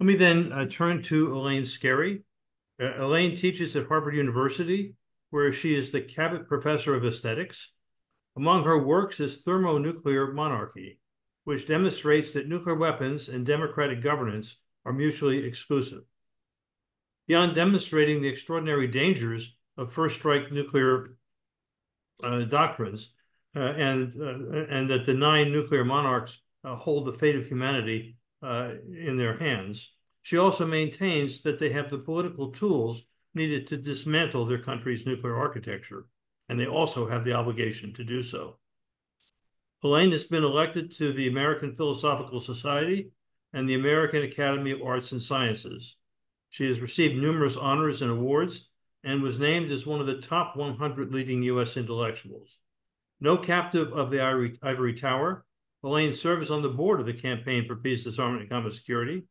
Let me then uh, turn to Elaine Scarry. Uh, Elaine teaches at Harvard University, where she is the Cabot Professor of Aesthetics. Among her works is Thermonuclear Monarchy, which demonstrates that nuclear weapons and democratic governance are mutually exclusive. Beyond demonstrating the extraordinary dangers of first strike nuclear uh, doctrines uh, and, uh, and that the nine nuclear monarchs uh, hold the fate of humanity uh, in their hands, she also maintains that they have the political tools needed to dismantle their country's nuclear architecture, and they also have the obligation to do so. Elaine has been elected to the American Philosophical Society and the American Academy of Arts and Sciences. She has received numerous honors and awards and was named as one of the top 100 leading U.S. intellectuals. No captive of the Ivory Tower, Elaine serves on the board of the Campaign for Peace, Disarmament, and Common Security,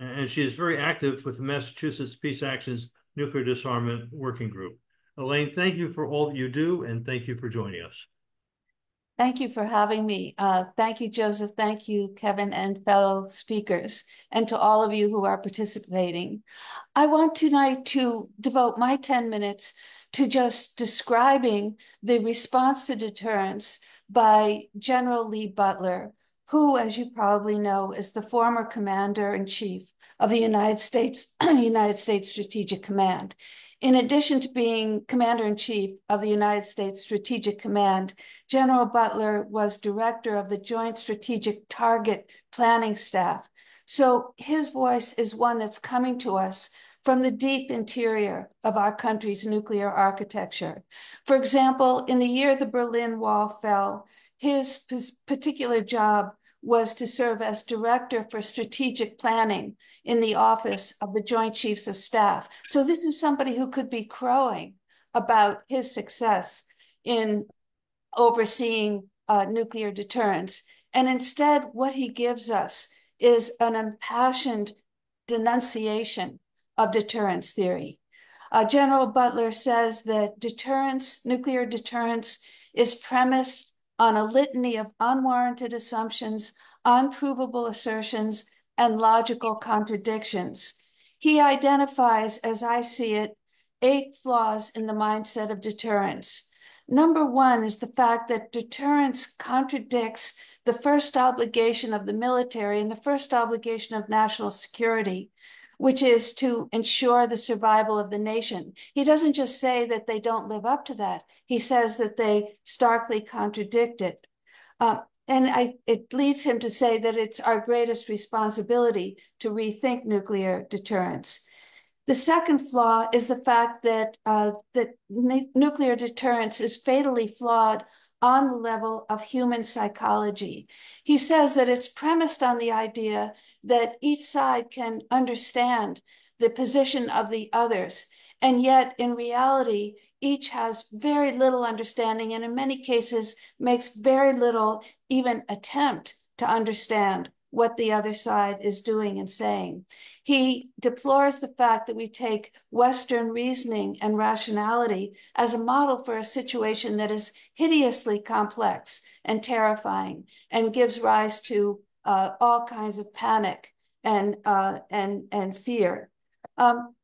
and she is very active with the Massachusetts Peace Action's Nuclear Disarmament Working Group. Elaine, thank you for all that you do, and thank you for joining us. Thank you for having me. Uh, thank you, Joseph. Thank you, Kevin, and fellow speakers, and to all of you who are participating. I want tonight to devote my 10 minutes to just describing the response to deterrence by General Lee Butler, who, as you probably know, is the former commander in chief of the United States, United States Strategic Command. In addition to being Commander in Chief of the United States Strategic Command, General Butler was director of the Joint Strategic Target Planning Staff. So his voice is one that's coming to us from the deep interior of our country's nuclear architecture. For example, in the year the Berlin Wall fell, his particular job was to serve as director for strategic planning in the office of the Joint Chiefs of Staff. So this is somebody who could be crowing about his success in overseeing uh, nuclear deterrence. And instead, what he gives us is an impassioned denunciation of deterrence theory. Uh, General Butler says that deterrence, nuclear deterrence, is premised on a litany of unwarranted assumptions, unprovable assertions, and logical contradictions. He identifies, as I see it, eight flaws in the mindset of deterrence. Number one is the fact that deterrence contradicts the first obligation of the military and the first obligation of national security, which is to ensure the survival of the nation. He doesn't just say that they don't live up to that. He says that they starkly contradict it. Uh, and I, it leads him to say that it's our greatest responsibility to rethink nuclear deterrence. The second flaw is the fact that, uh, that nuclear deterrence is fatally flawed on the level of human psychology. He says that it's premised on the idea that each side can understand the position of the others. And yet, in reality, each has very little understanding and in many cases makes very little even attempt to understand what the other side is doing and saying. He deplores the fact that we take Western reasoning and rationality as a model for a situation that is hideously complex and terrifying and gives rise to uh, all kinds of panic and uh, and and fear. Um,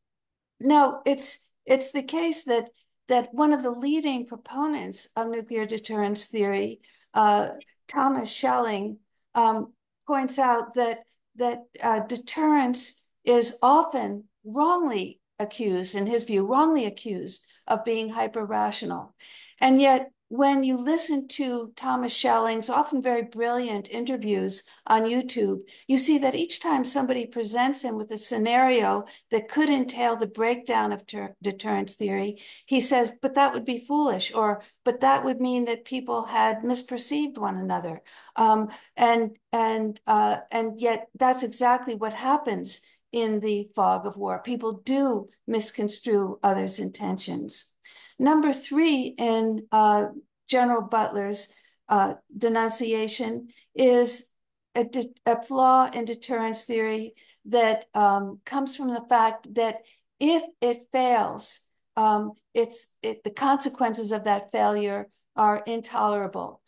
now, it's it's the case that that one of the leading proponents of nuclear deterrence theory, uh, Thomas Schelling, um, points out that that uh, deterrence is often wrongly accused, in his view, wrongly accused of being hyper rational, and yet when you listen to Thomas Schelling's often very brilliant interviews on YouTube, you see that each time somebody presents him with a scenario that could entail the breakdown of deterrence theory, he says, but that would be foolish, or but that would mean that people had misperceived one another. Um, and and uh, and yet that's exactly what happens in the fog of war. People do misconstrue others' intentions. Number three in uh, General Butler's uh, denunciation is a, a, flaw in deterrence theory that um, comes from the fact that if it fails, um, it's it, the consequences of that failure are intolerable.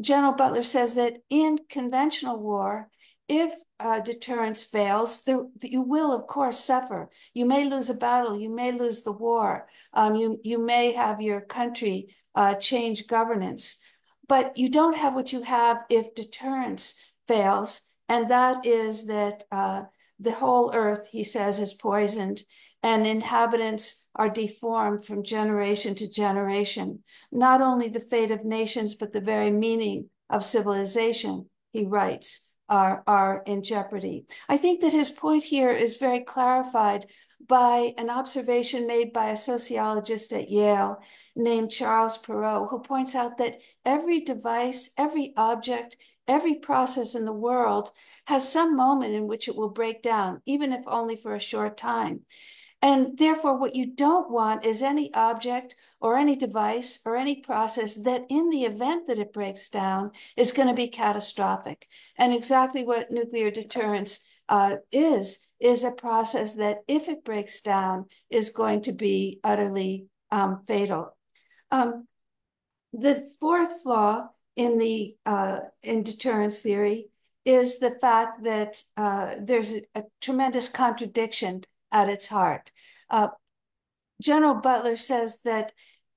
General Butler says that in conventional war, if uh, deterrence fails, there, you will, of course, suffer. You may lose a battle. You may lose the war. Um, you, you may have your country uh, change governance. But you don't have what you have if deterrence fails. And that is that uh, the whole earth, he says, is poisoned and inhabitants are deformed from generation to generation. Not only the fate of nations, but the very meaning of civilization, he writes, are, are in jeopardy. I think that his point here is very clarified by an observation made by a sociologist at Yale named Charles Perrow, who points out that every device, every object, every process in the world has some moment in which it will break down, even if only for a short time. And therefore, what you don't want is any object or any device or any process that, in the event that it breaks down, is going to be catastrophic. And exactly what nuclear deterrence uh, is, is a process that, if it breaks down, is going to be utterly um, fatal. Um, the fourth flaw in the uh, in deterrence theory is the fact that uh, there's a, a tremendous contradiction at its heart. Uh, General Butler says that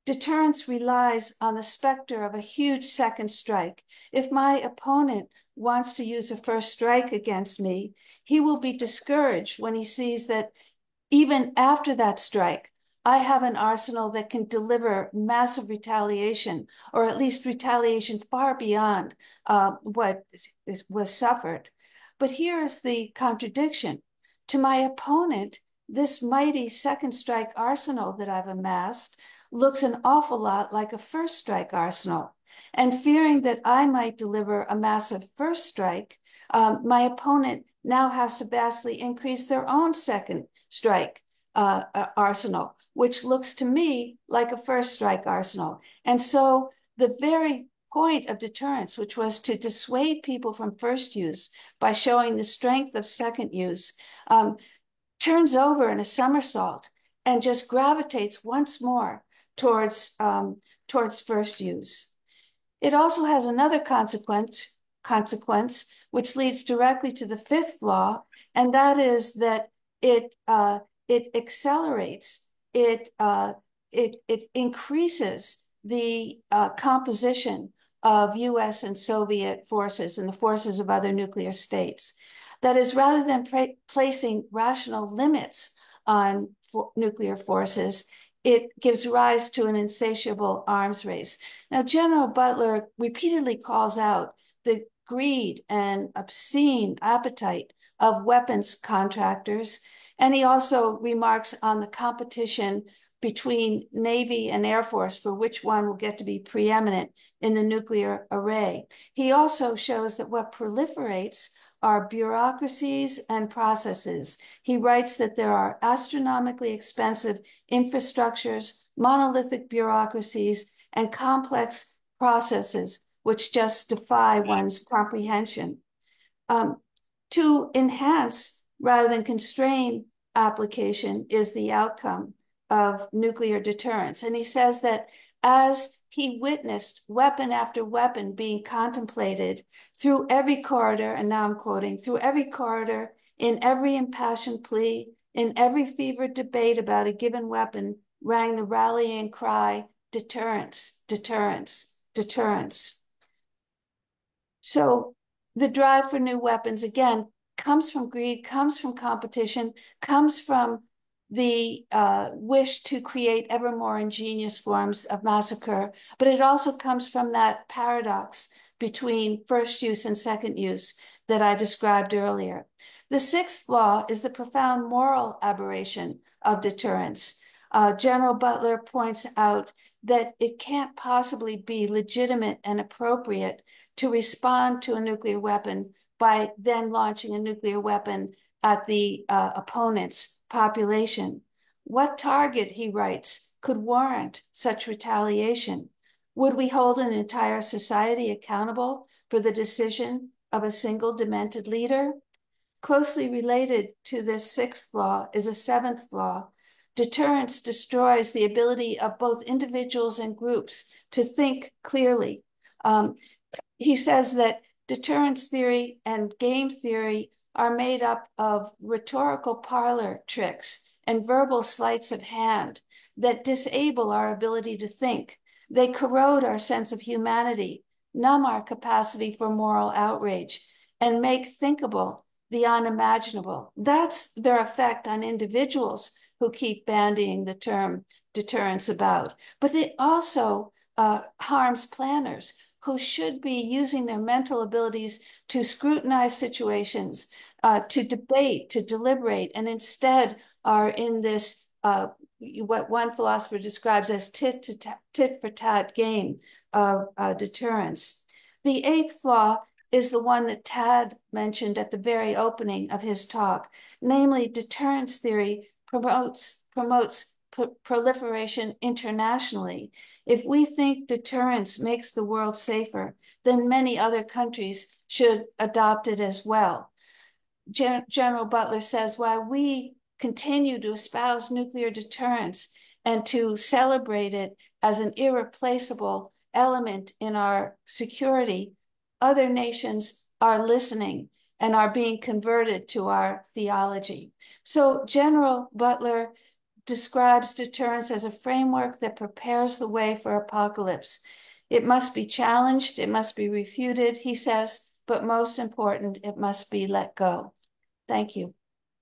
deterrence relies on the specter of a huge second strike. If my opponent wants to use a first strike against me, he will be discouraged when he sees that even after that strike, I have an arsenal that can deliver massive retaliation, or at least retaliation far beyond uh, what is, was suffered. But here is the contradiction. To my opponent, this mighty second strike arsenal that I've amassed looks an awful lot like a first strike arsenal. And fearing that I might deliver a massive first strike, um, my opponent now has to vastly increase their own second strike uh, uh, arsenal, which looks to me like a first strike arsenal. And so the very point of deterrence, which was to dissuade people from first use by showing the strength of second use, um, turns over in a somersault and just gravitates once more towards, um, towards first use. It also has another consequence, consequence, which leads directly to the fifth law, and that is that it, uh, it accelerates, it, uh, it, it increases the uh, composition of US and Soviet forces and the forces of other nuclear states. That is, rather than placing rational limits on for nuclear forces, it gives rise to an insatiable arms race. Now, General Butler repeatedly calls out the greed and obscene appetite of weapons contractors. And he also remarks on the competition between Navy and Air Force for which one will get to be preeminent in the nuclear array. He also shows that what proliferates are bureaucracies and processes. He writes that there are astronomically expensive infrastructures, monolithic bureaucracies, and complex processes which just defy one's comprehension. Um, to enhance rather than constrain application is the outcome of nuclear deterrence. And he says that as he witnessed weapon after weapon being contemplated through every corridor, and now I'm quoting, through every corridor, in every impassioned plea, in every fevered debate about a given weapon, rang the rallying cry deterrence, deterrence, deterrence. So the drive for new weapons, again, comes from greed, comes from competition, comes from the uh, wish to create ever more ingenious forms of massacre, but it also comes from that paradox between first use and second use that I described earlier. The sixth law is the profound moral aberration of deterrence. Uh, General Butler points out that it can't possibly be legitimate and appropriate to respond to a nuclear weapon by then launching a nuclear weapon at the uh, opponent's population. What target, he writes, could warrant such retaliation? Would we hold an entire society accountable for the decision of a single demented leader? Closely related to this sixth law is a seventh law. Deterrence destroys the ability of both individuals and groups to think clearly. Um, he says that Deterrence theory and game theory are made up of rhetorical parlor tricks and verbal sleights of hand that disable our ability to think. They corrode our sense of humanity, numb our capacity for moral outrage, and make thinkable the unimaginable. That's their effect on individuals who keep bandying the term deterrence about. But it also uh, harms planners who should be using their mental abilities to scrutinize situations, uh, to debate, to deliberate, and instead are in this uh, what one philosopher describes as tit, to tit for tat game of uh, deterrence. The eighth flaw is the one that Tad mentioned at the very opening of his talk, namely deterrence theory promotes promotes proliferation internationally. If we think deterrence makes the world safer, then many other countries should adopt it as well. Gen General Butler says while we continue to espouse nuclear deterrence and to celebrate it as an irreplaceable element in our security, other nations are listening and are being converted to our theology. So General Butler describes deterrence as a framework that prepares the way for apocalypse. It must be challenged, it must be refuted, he says, but most important, it must be let go. Thank you.